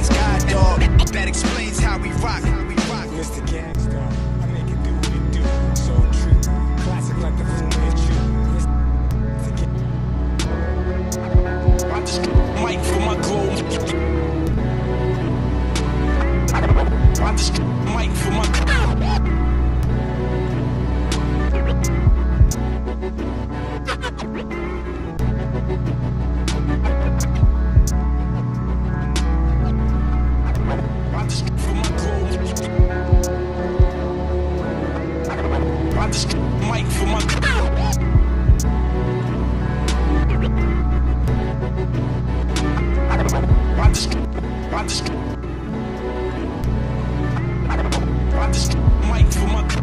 God, dog. That explains how we rock. this mic for my. Got this, got this, got this mic for my.